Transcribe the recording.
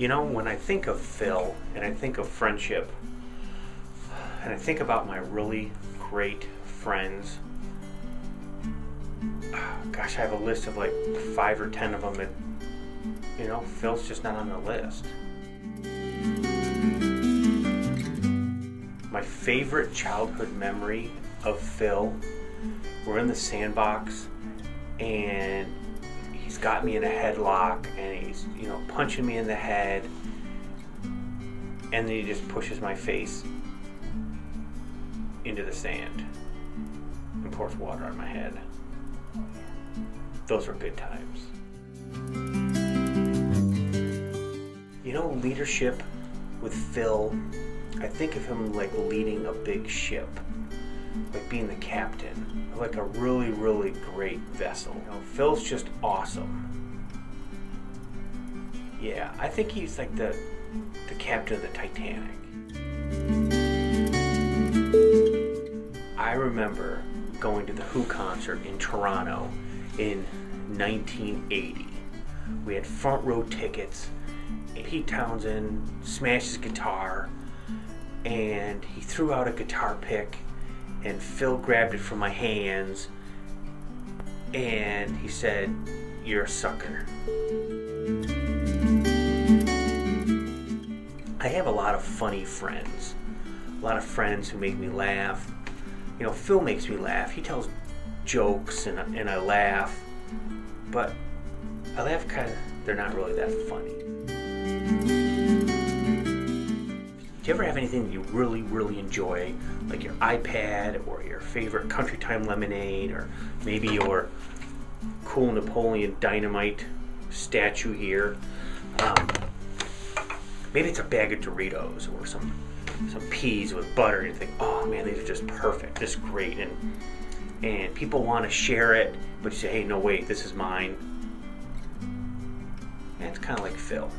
You know, when I think of Phil and I think of friendship, and I think about my really great friends, gosh, I have a list of like five or ten of them that, you know, Phil's just not on the list. My favorite childhood memory of Phil, we're in the sandbox and he's got me in a headlock and he's, you know, punching me in the head and then he just pushes my face into the sand and pours water on my head. Those were good times. You know, leadership with Phil, I think of him like leading a big ship, like being the captain, like a really, really great vessel. You know, Phil's just awesome. Yeah, I think he's like the the captain of the Titanic. I remember going to the Who concert in Toronto in 1980. We had front row tickets. Pete Townshend smashed his guitar and he threw out a guitar pick and Phil grabbed it from my hands and he said, You're a sucker. I have a lot of funny friends, a lot of friends who make me laugh. You know, Phil makes me laugh. He tells jokes and, and I laugh, but I laugh kind of, they're not really that funny. Do you ever have anything that you really, really enjoy, like your iPad or your favorite Country Time lemonade or maybe your cool Napoleon Dynamite statue here? Um, maybe it's a bag of Doritos or some some peas with butter and you think, oh man, these are just perfect, just great. And and people want to share it, but you say, hey, no, wait, this is mine. It's kind of like Phil.